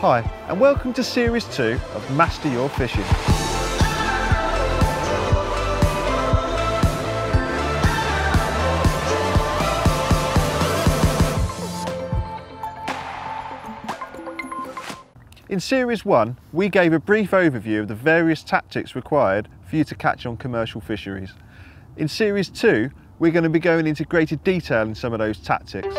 Hi, and welcome to Series 2 of Master Your Fishing. In Series 1, we gave a brief overview of the various tactics required for you to catch on commercial fisheries. In Series 2, we're going to be going into greater detail in some of those tactics.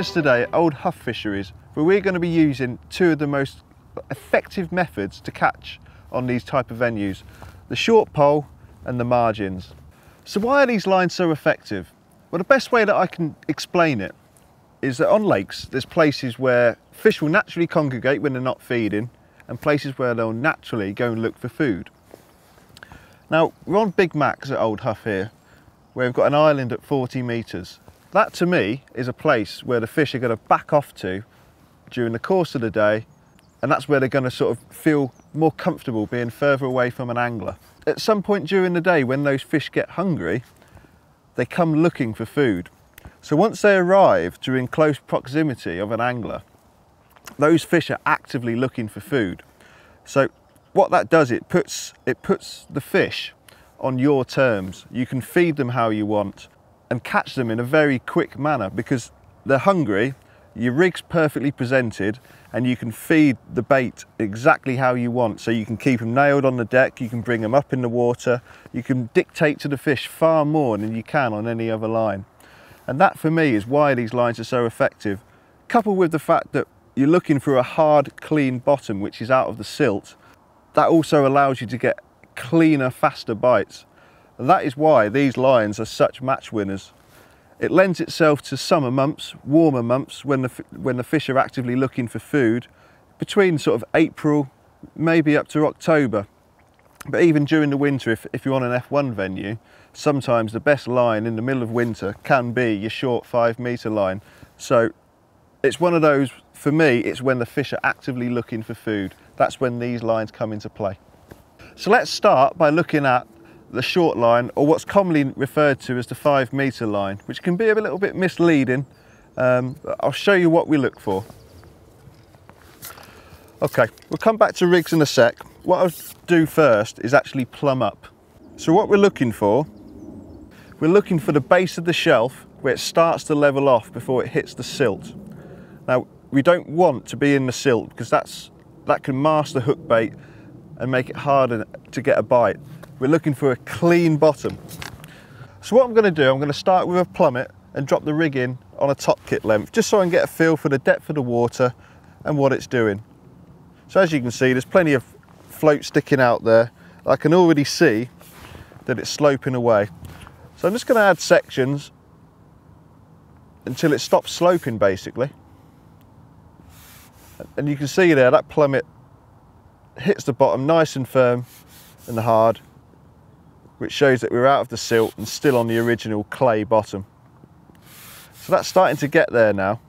Us today at Old Hough Fisheries where we're going to be using two of the most effective methods to catch on these type of venues, the short pole and the margins. So why are these lines so effective? Well the best way that I can explain it is that on lakes there's places where fish will naturally congregate when they're not feeding and places where they'll naturally go and look for food. Now we're on Big Macs at Old Hough here where we've got an island at 40 metres that to me is a place where the fish are going to back off to during the course of the day and that's where they're going to sort of feel more comfortable being further away from an angler. At some point during the day when those fish get hungry, they come looking for food. So once they arrive during close proximity of an angler, those fish are actively looking for food. So what that does, it puts, it puts the fish on your terms. You can feed them how you want and catch them in a very quick manner because they're hungry, your rig's perfectly presented and you can feed the bait exactly how you want. So you can keep them nailed on the deck, you can bring them up in the water, you can dictate to the fish far more than you can on any other line. And that for me is why these lines are so effective. Coupled with the fact that you're looking for a hard, clean bottom which is out of the silt, that also allows you to get cleaner, faster bites. And that is why these lines are such match winners. It lends itself to summer months, warmer months, when the, when the fish are actively looking for food, between sort of April, maybe up to October. But even during the winter, if, if you're on an F1 venue, sometimes the best line in the middle of winter can be your short five metre line. So it's one of those, for me, it's when the fish are actively looking for food. That's when these lines come into play. So let's start by looking at the short line or what's commonly referred to as the five metre line, which can be a little bit misleading. Um, I'll show you what we look for. Okay, we'll come back to rigs in a sec. What I'll do first is actually plumb up. So what we're looking for, we're looking for the base of the shelf where it starts to level off before it hits the silt. Now, we don't want to be in the silt because that's, that can mask the hook bait and make it harder to get a bite. We're looking for a clean bottom. So what I'm going to do, I'm going to start with a plummet and drop the rig in on a top kit length, just so I can get a feel for the depth of the water and what it's doing. So as you can see, there's plenty of float sticking out there. I can already see that it's sloping away. So I'm just going to add sections until it stops sloping basically. And you can see there, that plummet hits the bottom nice and firm and hard which shows that we're out of the silt and still on the original clay bottom. So that's starting to get there now.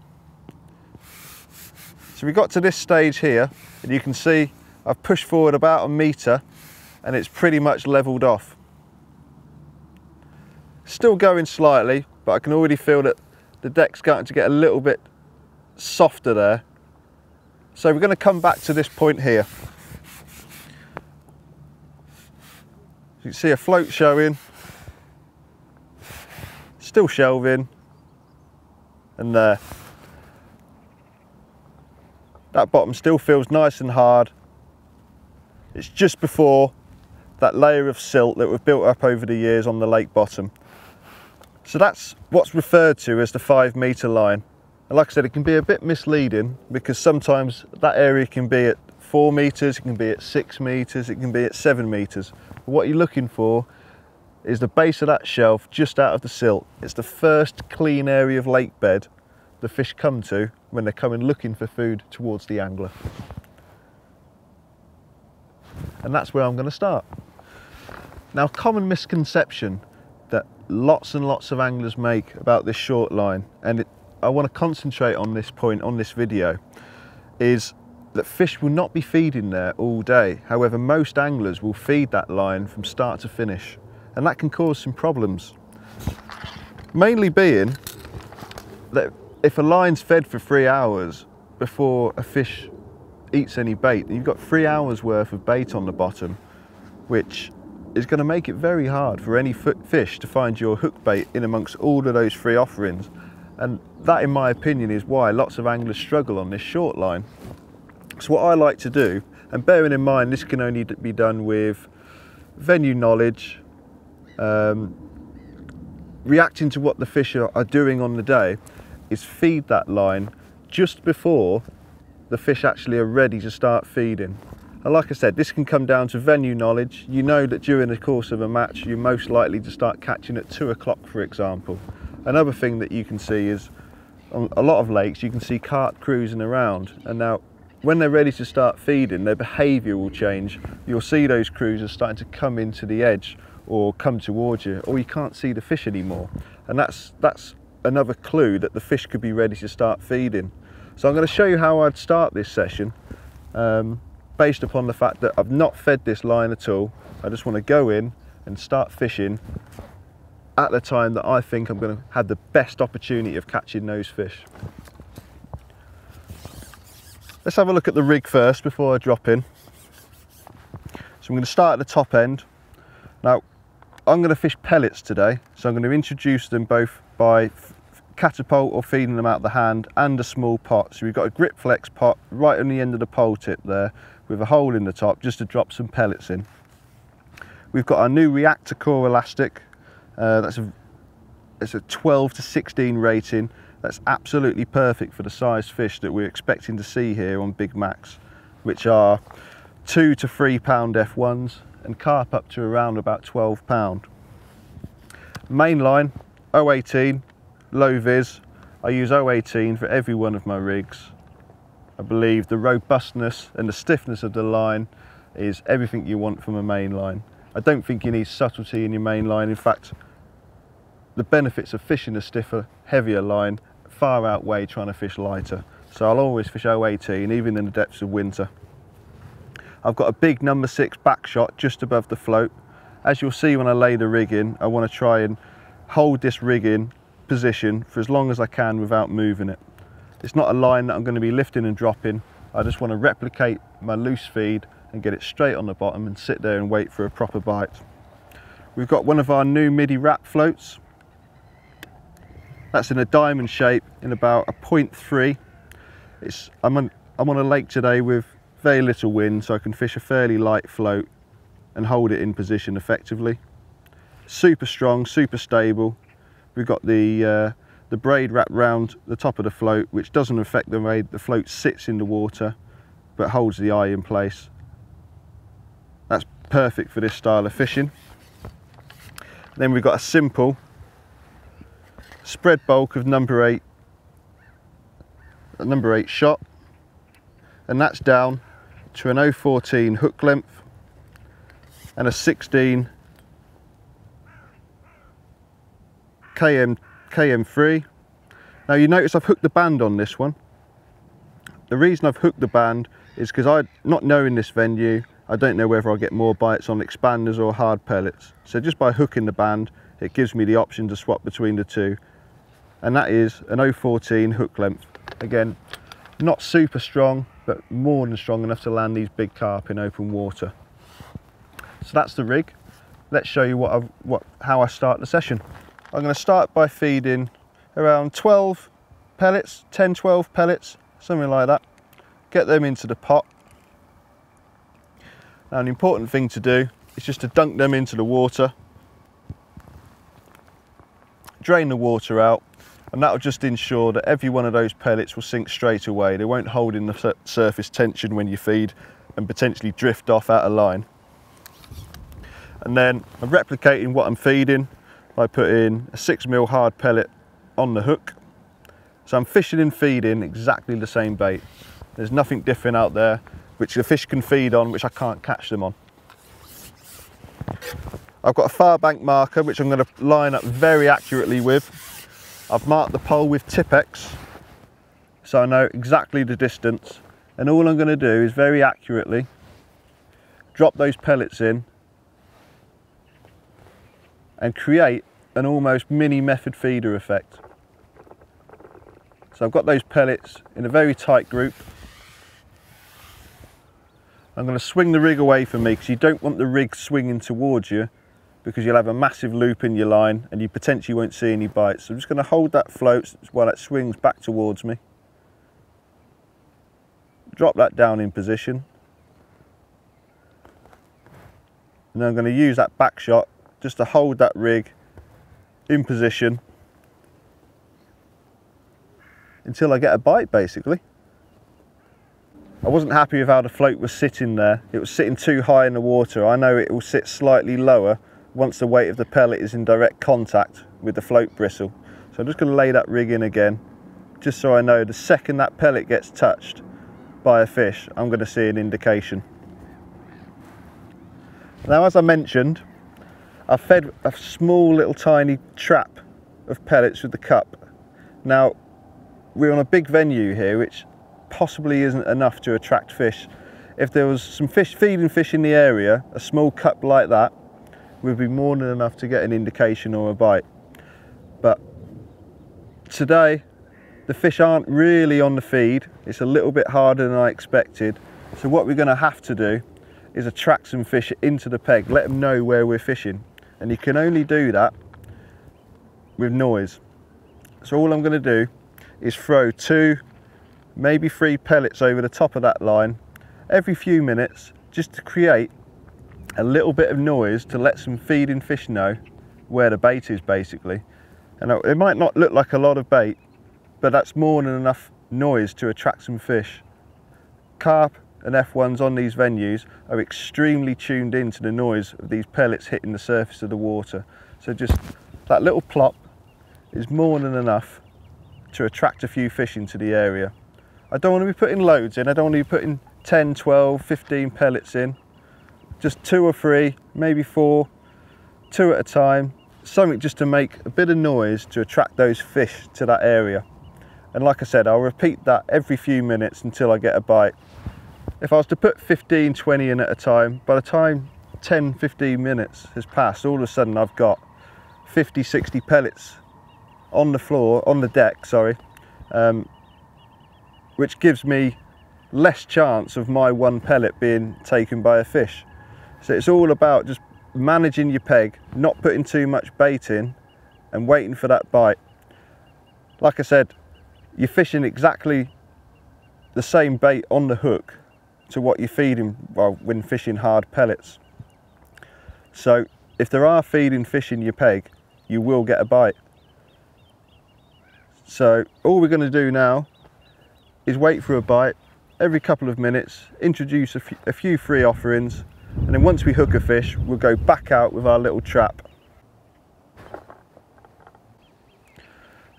So we got to this stage here and you can see I've pushed forward about a metre and it's pretty much levelled off. Still going slightly, but I can already feel that the deck's starting to get a little bit softer there. So we're going to come back to this point here. You can see a float showing, still shelving, and there. That bottom still feels nice and hard. It's just before that layer of silt that we've built up over the years on the lake bottom. So that's what's referred to as the five metre line. And like I said, it can be a bit misleading because sometimes that area can be at four metres, it can be at six metres, it can be at seven metres. What you're looking for is the base of that shelf just out of the silt. It's the first clean area of lake bed the fish come to when they're coming looking for food towards the angler. And that's where I'm going to start. Now, common misconception that lots and lots of anglers make about this short line, and it, I want to concentrate on this point on this video, is that fish will not be feeding there all day. However, most anglers will feed that line from start to finish, and that can cause some problems. Mainly being that if a line's fed for three hours before a fish eats any bait, you've got three hours worth of bait on the bottom, which is going to make it very hard for any fish to find your hook bait in amongst all of those free offerings. And that, in my opinion, is why lots of anglers struggle on this short line. What I like to do, and bearing in mind this can only be done with venue knowledge, um, reacting to what the fish are, are doing on the day, is feed that line just before the fish actually are ready to start feeding. And like I said, this can come down to venue knowledge. You know that during the course of a match, you're most likely to start catching at two o'clock, for example. Another thing that you can see is on a lot of lakes, you can see carp cruising around. And now, when they're ready to start feeding, their behaviour will change. You'll see those cruisers starting to come into the edge or come towards you, or you can't see the fish anymore. And that's, that's another clue that the fish could be ready to start feeding. So I'm going to show you how I'd start this session. Um, based upon the fact that I've not fed this line at all. I just want to go in and start fishing at the time that I think I'm going to have the best opportunity of catching those fish. Let's have a look at the rig first before I drop in. So I'm going to start at the top end. Now, I'm going to fish pellets today, so I'm going to introduce them both by catapult or feeding them out the hand and a small pot. So we've got a grip flex pot right on the end of the pole tip there with a hole in the top just to drop some pellets in. We've got our new reactor core elastic. Uh, that's a, it's a 12 to 16 rating. That's absolutely perfect for the size fish that we're expecting to see here on Big Macs, which are two to three pound F1s and carp up to around about 12 pound. Main line 018 low vis. I use 018 for every one of my rigs. I believe the robustness and the stiffness of the line is everything you want from a main line. I don't think you need subtlety in your main line. In fact, the benefits of fishing a stiffer, heavier line far outweigh trying to fish lighter. So I'll always fish 018, even in the depths of winter. I've got a big number six back shot just above the float. As you'll see when I lay the rig in, I want to try and hold this rig in position for as long as I can without moving it. It's not a line that I'm going to be lifting and dropping. I just want to replicate my loose feed and get it straight on the bottom and sit there and wait for a proper bite. We've got one of our new Middy wrap floats. That's in a diamond shape in about a 0.3. It's, I'm, on, I'm on a lake today with very little wind so I can fish a fairly light float and hold it in position effectively. Super strong, super stable. We've got the uh, the braid wrapped round the top of the float, which doesn't affect the way the float sits in the water, but holds the eye in place. That's perfect for this style of fishing. Then we've got a simple spread bulk of number eight, number eight shot, and that's down to an 014 hook length and a 16 km KM3. Now you notice I've hooked the band on this one. The reason I've hooked the band is because I, not knowing this venue, I don't know whether I'll get more bites on expanders or hard pellets. So just by hooking the band, it gives me the option to swap between the two. And that is an 014 hook length. Again, not super strong, but more than strong enough to land these big carp in open water. So that's the rig. Let's show you what, I've, what how I start the session. I'm going to start by feeding around 12 pellets, 10, 12 pellets, something like that. Get them into the pot. Now an important thing to do is just to dunk them into the water. Drain the water out and that'll just ensure that every one of those pellets will sink straight away. They won't hold in the surface tension when you feed and potentially drift off out of line. And then I'm replicating what I'm feeding by putting a six mil hard pellet on the hook, So I'm fishing and feeding exactly the same bait. There's nothing different out there which the fish can feed on which I can't catch them on. I've got a far bank marker which I'm going to line up very accurately with. I've marked the pole with Tipp-Ex so I know exactly the distance and all I'm going to do is very accurately drop those pellets in and create an almost mini method feeder effect. So I've got those pellets in a very tight group. I'm going to swing the rig away from me because you don't want the rig swinging towards you because you'll have a massive loop in your line and you potentially won't see any bites. So I'm just going to hold that float while it swings back towards me. Drop that down in position. And then I'm going to use that back shot just to hold that rig in position until I get a bite basically. I wasn't happy with how the float was sitting there. It was sitting too high in the water. I know it will sit slightly lower once the weight of the pellet is in direct contact with the float bristle. So I'm just going to lay that rig in again, just so I know the second that pellet gets touched by a fish, I'm going to see an indication. Now, as I mentioned, I've fed a small little tiny trap of pellets with the cup. Now, we're on a big venue here, which possibly isn't enough to attract fish. If there was some fish feeding fish in the area, a small cup like that would be more than enough to get an indication or a bite. But today, the fish aren't really on the feed. It's a little bit harder than I expected. So what we're gonna have to do is attract some fish into the peg, let them know where we're fishing. And you can only do that with noise. So all I'm gonna do is throw two, maybe three pellets over the top of that line every few minutes just to create a little bit of noise to let some feeding fish know where the bait is basically. And it might not look like a lot of bait, but that's more than enough noise to attract some fish. Carp and F1s on these venues are extremely tuned into the noise of these pellets hitting the surface of the water. So just that little plop is more than enough to attract a few fish into the area. I don't want to be putting loads in, I don't want to be putting 10, 12, 15 pellets in just two or three, maybe four, two at a time, something just to make a bit of noise to attract those fish to that area. And like I said, I'll repeat that every few minutes until I get a bite. If I was to put 15, 20 in at a time, by the time 10, 15 minutes has passed, all of a sudden I've got 50, 60 pellets on the floor, on the deck, sorry, um, which gives me less chance of my one pellet being taken by a fish. So it's all about just managing your peg, not putting too much bait in and waiting for that bite. Like I said, you're fishing exactly the same bait on the hook to what you're feeding well, when fishing hard pellets. So if there are feeding fish in your peg, you will get a bite. So all we're going to do now is wait for a bite every couple of minutes, introduce a, a few free offerings and then once we hook a fish, we'll go back out with our little trap.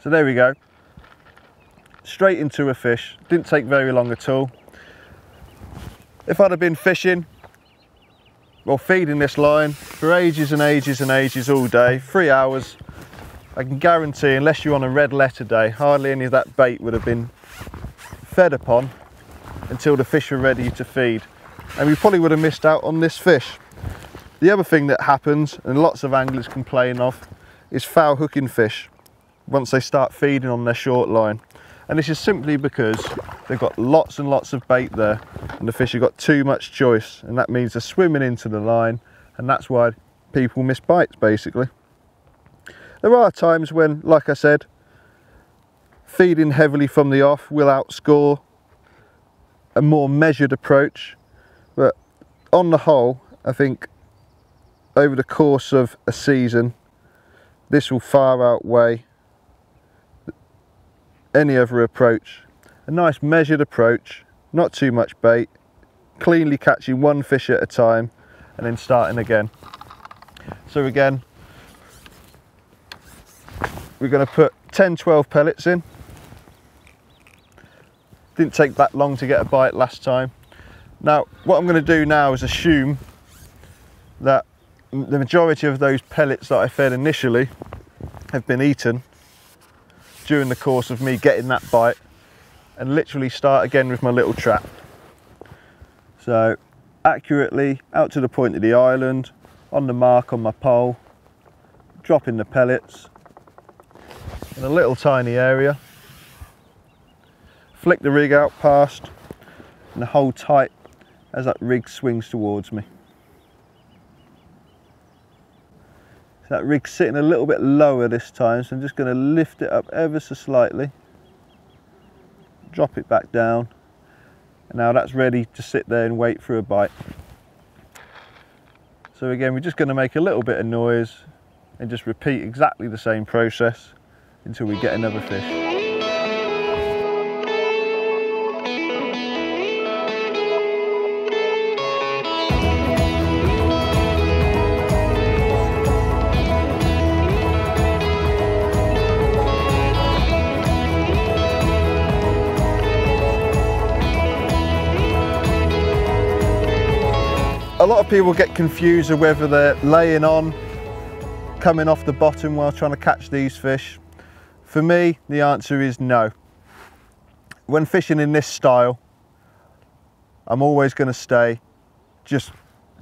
So there we go. Straight into a fish. Didn't take very long at all. If I'd have been fishing, well feeding this line for ages and ages and ages all day, three hours, I can guarantee unless you're on a red letter day, hardly any of that bait would have been fed upon until the fish were ready to feed and we probably would have missed out on this fish. The other thing that happens, and lots of anglers complain of, is foul hooking fish once they start feeding on their short line. And this is simply because they've got lots and lots of bait there and the fish have got too much choice and that means they're swimming into the line and that's why people miss bites basically. There are times when, like I said, feeding heavily from the off will outscore a more measured approach but on the whole, I think over the course of a season, this will far outweigh any other approach. A nice measured approach, not too much bait, cleanly catching one fish at a time and then starting again. So again, we're going to put 10, 12 pellets in. Didn't take that long to get a bite last time. Now, what I'm going to do now is assume that the majority of those pellets that I fed initially have been eaten during the course of me getting that bite and literally start again with my little trap. So accurately out to the point of the island, on the mark on my pole, dropping the pellets in a little tiny area, flick the rig out past and hold tight as that rig swings towards me. So that rig's sitting a little bit lower this time, so I'm just going to lift it up ever so slightly, drop it back down, and now that's ready to sit there and wait for a bite. So again, we're just going to make a little bit of noise and just repeat exactly the same process until we get another fish. Lot of people get confused of whether they're laying on, coming off the bottom while trying to catch these fish. For me, the answer is no. When fishing in this style, I'm always going to stay just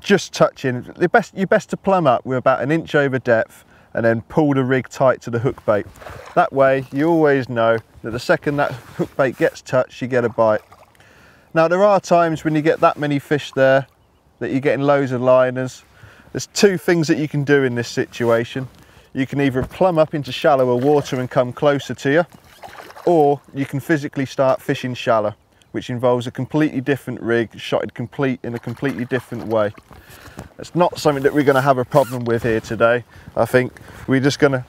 just touching. The best, you're best to plumb up with about an inch over depth and then pull the rig tight to the hook bait. That way you always know that the second that hook bait gets touched, you get a bite. Now there are times when you get that many fish there that you're getting loads of liners. There's two things that you can do in this situation. You can either plumb up into shallower water and come closer to you, or you can physically start fishing shallow, which involves a completely different rig, shotted complete in a completely different way. It's not something that we're gonna have a problem with here today. I think we're just gonna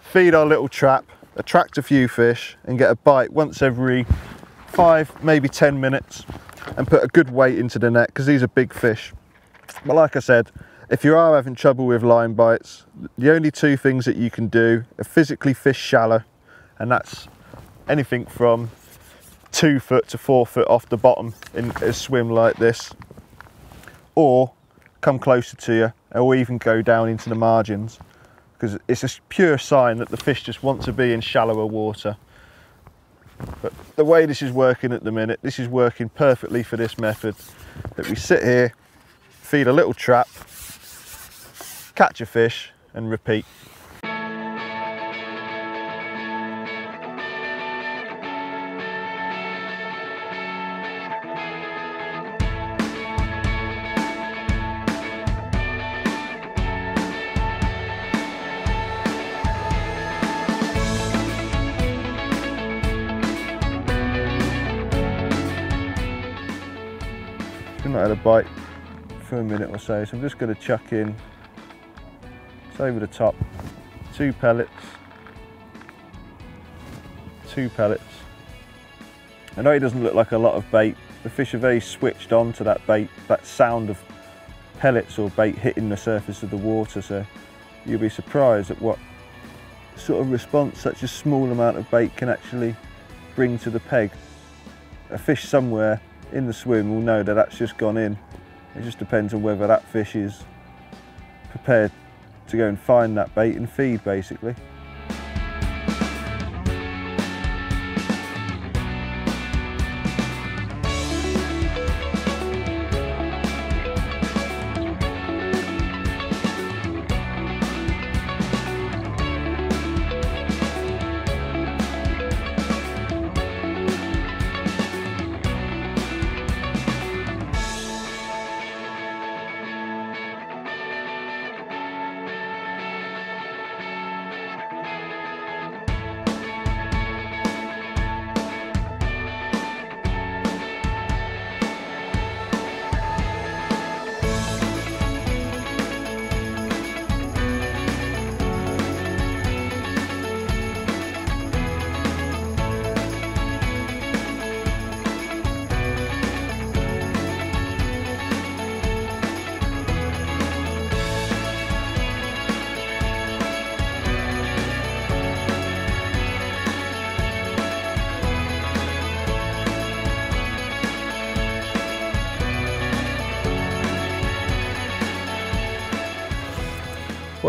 feed our little trap, attract a few fish and get a bite once every five, maybe 10 minutes and put a good weight into the net because these are big fish. But like I said, if you are having trouble with line bites, the only two things that you can do are physically fish shallow, and that's anything from two foot to four foot off the bottom in a swim like this, or come closer to you, or even go down into the margins, because it's a pure sign that the fish just want to be in shallower water. But the way this is working at the minute, this is working perfectly for this method. That we sit here, feed a little trap, catch a fish and repeat. not a bite for a minute or so, so I'm just going to chuck in, it's over the top, two pellets, two pellets. I know it doesn't look like a lot of bait, the fish are very switched on to that bait, that sound of pellets or bait hitting the surface of the water, so you'll be surprised at what sort of response such a small amount of bait can actually bring to the peg. A fish somewhere in the swim will know that that's just gone in. It just depends on whether that fish is prepared to go and find that bait and feed basically.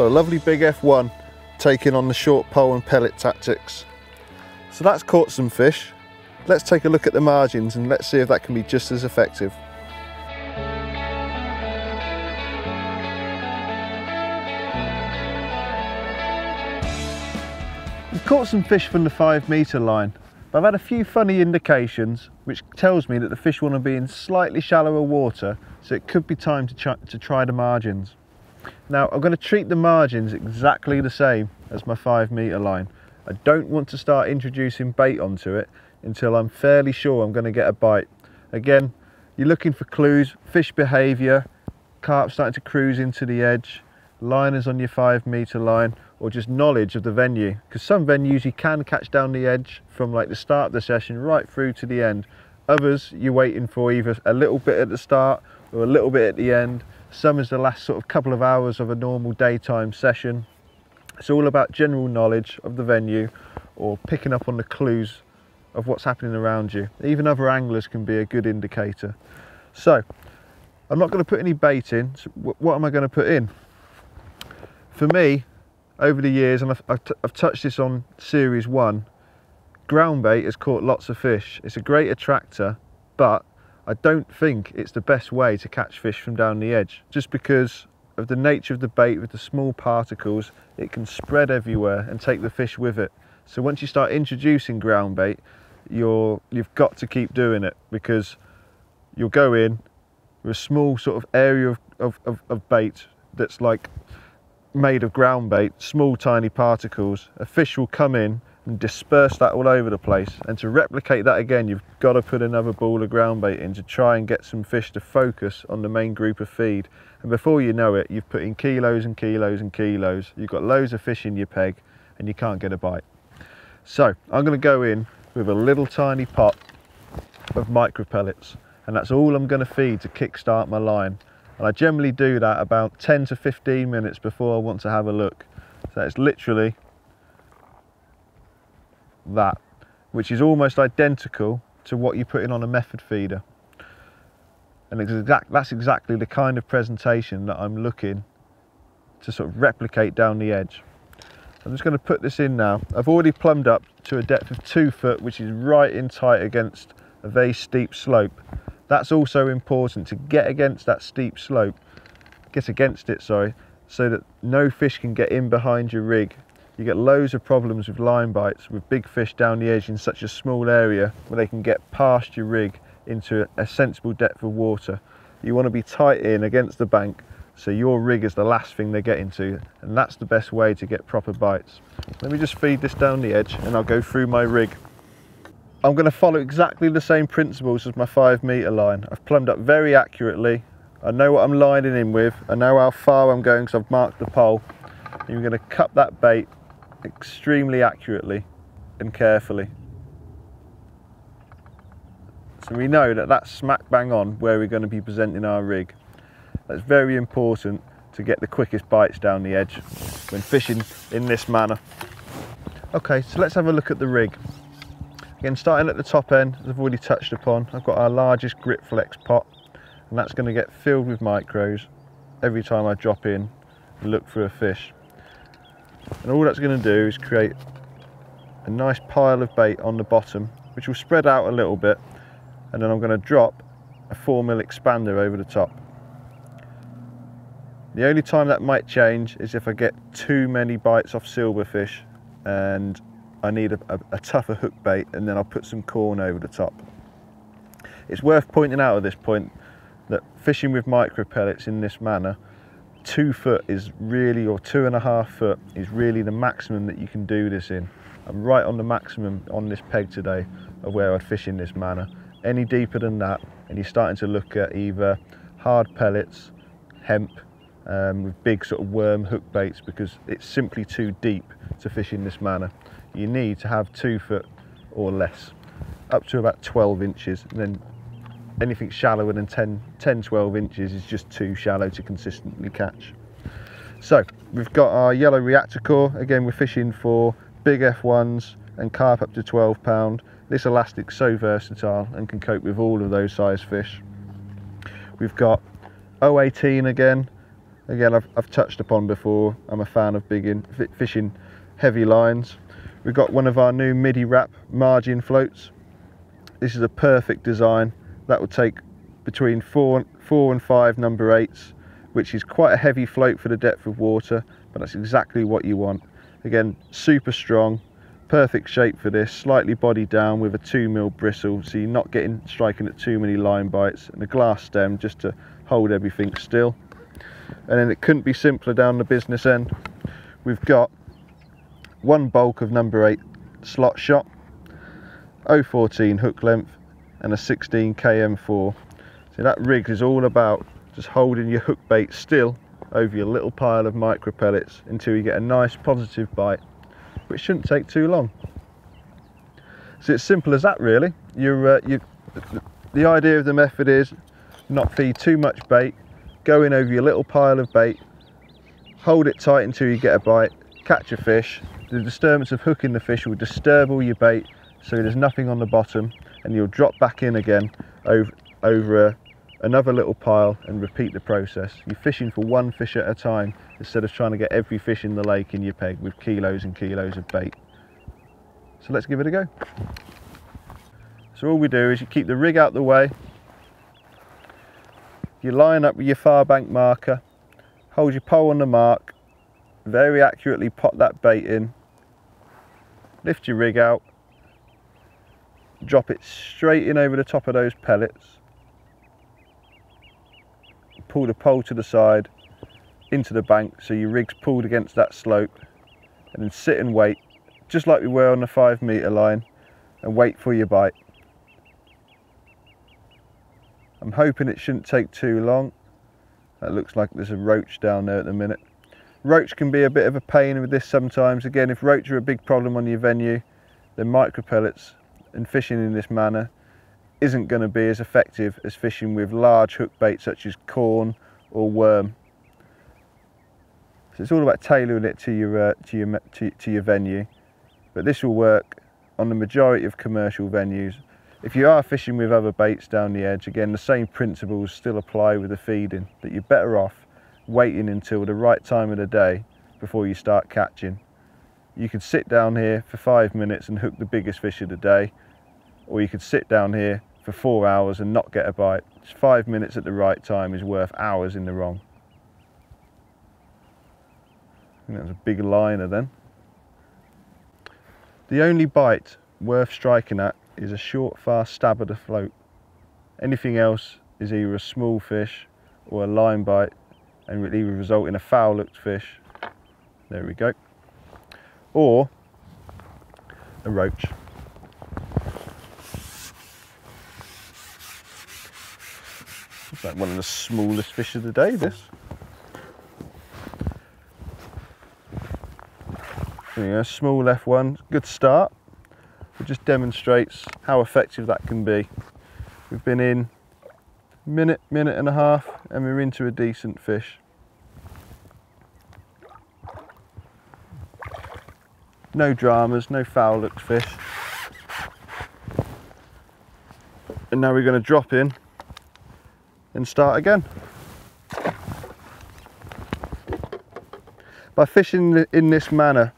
A lovely big F1 taking on the short pole and pellet tactics. So that's caught some fish. Let's take a look at the margins and let's see if that can be just as effective. We've caught some fish from the five metre line, but I've had a few funny indications which tells me that the fish want to be in slightly shallower water, so it could be time to to try the margins. Now I'm going to treat the margins exactly the same as my five metre line. I don't want to start introducing bait onto it until I'm fairly sure I'm going to get a bite. Again, you're looking for clues, fish behaviour, carp starting to cruise into the edge, liners on your five metre line, or just knowledge of the venue. Because some venues you can catch down the edge from like the start of the session right through to the end. Others you're waiting for either a little bit at the start or a little bit at the end some is the last sort of couple of hours of a normal daytime session. It's all about general knowledge of the venue or picking up on the clues of what's happening around you. Even other anglers can be a good indicator. So, I'm not going to put any bait in. So what am I going to put in? For me, over the years, and I've, I've, I've touched this on series one, ground bait has caught lots of fish. It's a great attractor, but I don't think it's the best way to catch fish from down the edge just because of the nature of the bait with the small particles it can spread everywhere and take the fish with it. So once you start introducing ground bait you're you've got to keep doing it because you'll go in with a small sort of area of, of, of, of bait that's like made of ground bait small tiny particles. A fish will come in and disperse that all over the place. And to replicate that again, you've got to put another ball of ground bait in to try and get some fish to focus on the main group of feed. And before you know it, you've put in kilos and kilos and kilos. You've got loads of fish in your peg and you can't get a bite. So I'm going to go in with a little tiny pot of micro pellets and that's all I'm going to feed to kickstart my line. And I generally do that about 10 to 15 minutes before I want to have a look. So it's literally that, which is almost identical to what you put in on a method feeder. And exact, that's exactly the kind of presentation that I'm looking to sort of replicate down the edge. I'm just going to put this in now. I've already plumbed up to a depth of two foot, which is right in tight against a very steep slope. That's also important to get against that steep slope, get against it, sorry, so that no fish can get in behind your rig you get loads of problems with line bites with big fish down the edge in such a small area where they can get past your rig into a sensible depth of water. You want to be tight in against the bank so your rig is the last thing they get into and that's the best way to get proper bites. Let me just feed this down the edge and I'll go through my rig. I'm going to follow exactly the same principles as my 5 metre line. I've plumbed up very accurately. I know what I'm lining in with. I know how far I'm going because I've marked the pole. You're going to cut that bait extremely accurately and carefully. So we know that that's smack bang on where we're going to be presenting our rig. That's very important to get the quickest bites down the edge when fishing in this manner. Okay, so let's have a look at the rig. Again, starting at the top end, as I've already touched upon, I've got our largest grip flex pot, and that's going to get filled with micros every time I drop in and look for a fish and all that's going to do is create a nice pile of bait on the bottom which will spread out a little bit and then I'm going to drop a 4mm expander over the top. The only time that might change is if I get too many bites off silverfish and I need a, a, a tougher hook bait and then I'll put some corn over the top. It's worth pointing out at this point that fishing with micro pellets in this manner two foot is really, or two and a half foot is really the maximum that you can do this in. I'm right on the maximum on this peg today of where I'd fish in this manner. Any deeper than that, and you're starting to look at either hard pellets, hemp, um, with big sort of worm hook baits because it's simply too deep to fish in this manner. You need to have two foot or less, up to about 12 inches, and then anything shallower than 10, 10 12 inches is just too shallow to consistently catch. So we've got our yellow reactor core. Again, we're fishing for big F1s and carp up to 12 pound. This elastic's so versatile and can cope with all of those size fish. We've got 018 again, again I've, I've touched upon before, I'm a fan of big in, fishing heavy lines. We've got one of our new Middy wrap margin floats. This is a perfect design. That will take between four, four and five number eights, which is quite a heavy float for the depth of water, but that's exactly what you want. Again, super strong, perfect shape for this, slightly body down with a two mil bristle, so you're not getting striking at too many line bites, and a glass stem just to hold everything still. And then it couldn't be simpler down the business end. We've got one bulk of number eight slot shot, 014 hook length, and a 16 km4. So that rig is all about just holding your hook bait still over your little pile of micro pellets until you get a nice positive bite, which shouldn't take too long. So it's simple as that really. You're, uh, you, the idea of the method is not feed too much bait, go in over your little pile of bait, hold it tight until you get a bite, catch a fish. The disturbance of hooking the fish will disturb all your bait so there's nothing on the bottom and you'll drop back in again over, over a, another little pile and repeat the process. You're fishing for one fish at a time instead of trying to get every fish in the lake in your peg with kilos and kilos of bait. So let's give it a go. So all we do is you keep the rig out the way, you line up with your far bank marker, hold your pole on the mark, very accurately pot that bait in, lift your rig out, drop it straight in over the top of those pellets, pull the pole to the side into the bank so your rig's pulled against that slope and then sit and wait just like we were on the five metre line and wait for your bite. I'm hoping it shouldn't take too long. That looks like there's a roach down there at the minute. Roach can be a bit of a pain with this sometimes. Again, if roach are a big problem on your venue, then micro pellets and fishing in this manner isn't going to be as effective as fishing with large hook bait such as corn or worm. So it's all about tailoring it to your, uh, to, your, to, to your venue. But this will work on the majority of commercial venues. If you are fishing with other baits down the edge, again, the same principles still apply with the feeding, that you're better off waiting until the right time of the day before you start catching. You could sit down here for five minutes and hook the biggest fish of the day, or you could sit down here for four hours and not get a bite. Just five minutes at the right time is worth hours in the wrong. I think that was a big liner then. The only bite worth striking at is a short fast stab at the float. Anything else is either a small fish or a line bite and will result in a foul looked fish, there we go, or a roach. Like one of the smallest fish of the day, this. There you go, small left one, good start. It just demonstrates how effective that can be. We've been in minute, minute and a half, and we're into a decent fish. No dramas, no foul looked fish. And now we're going to drop in and start again. By fishing in this manner,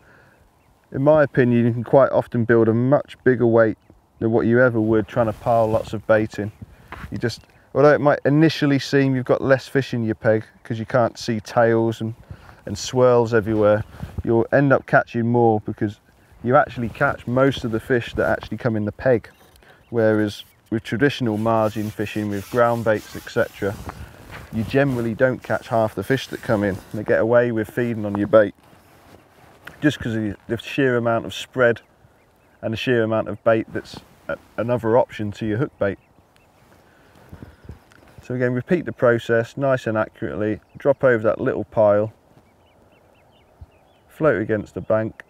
in my opinion, you can quite often build a much bigger weight than what you ever would trying to pile lots of bait in. You just, although it might initially seem you've got less fish in your peg because you can't see tails and, and swirls everywhere, you'll end up catching more because you actually catch most of the fish that actually come in the peg. Whereas with traditional margin fishing with ground baits, etc., you generally don't catch half the fish that come in. They get away with feeding on your bait just because of the sheer amount of spread and the sheer amount of bait that's another option to your hook bait. So again, repeat the process nice and accurately, drop over that little pile, float against the bank,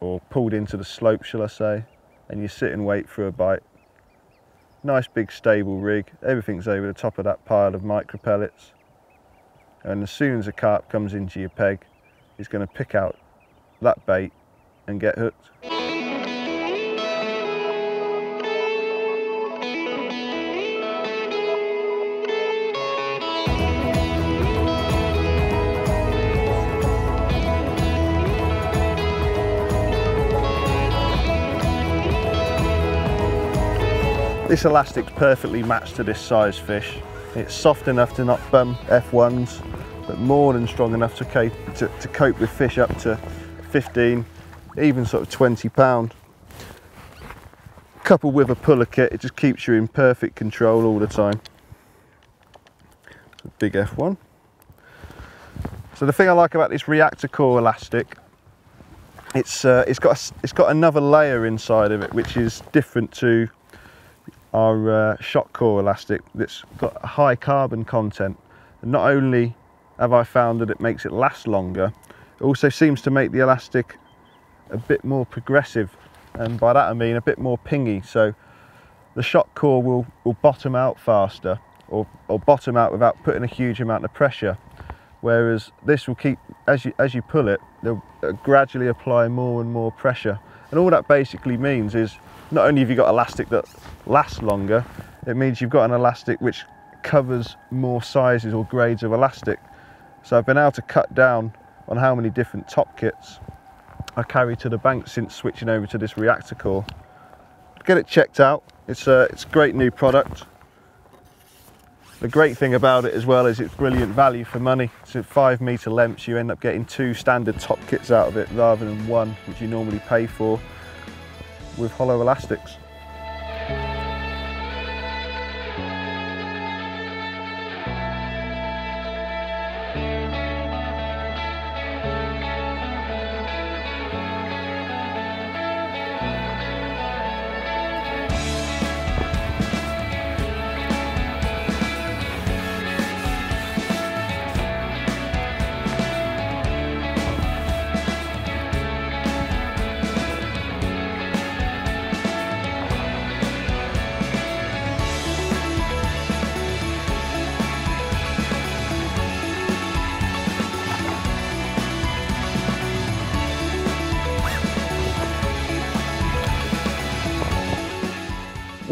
or pulled into the slope, shall I say, and you sit and wait for a bite. Nice big stable rig, everything's over the top of that pile of micro pellets. And as soon as a carp comes into your peg, it's going to pick out that bait and get hooked. This elastic's perfectly matched to this size fish. It's soft enough to not bum F1s, but more than strong enough to, to, to cope with fish up to 15, even sort of 20 pound. Coupled with a puller kit, it just keeps you in perfect control all the time. Big F1. So the thing I like about this reactor core elastic, it's uh, it's got a, it's got another layer inside of it which is different to our uh, shock core elastic that's got a high carbon content. And not only have I found that it makes it last longer, it also seems to make the elastic a bit more progressive. And by that I mean a bit more pingy. So the shock core will, will bottom out faster or, or bottom out without putting a huge amount of pressure whereas this will keep, as you, as you pull it, they'll uh, gradually apply more and more pressure. And all that basically means is not only have you got elastic that lasts longer, it means you've got an elastic which covers more sizes or grades of elastic. So I've been able to cut down on how many different top kits I carry to the bank since switching over to this reactor core. Get it checked out. It's a, it's a great new product. The great thing about it as well is it's brilliant value for money. So five meter lengths, you end up getting two standard top kits out of it rather than one, which you normally pay for with hollow elastics.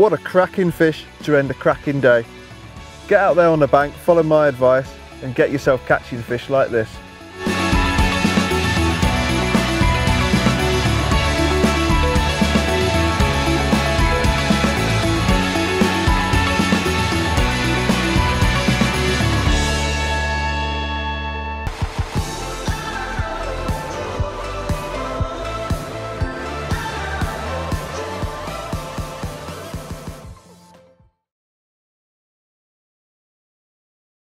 What a cracking fish to end a cracking day. Get out there on the bank, follow my advice and get yourself catching fish like this.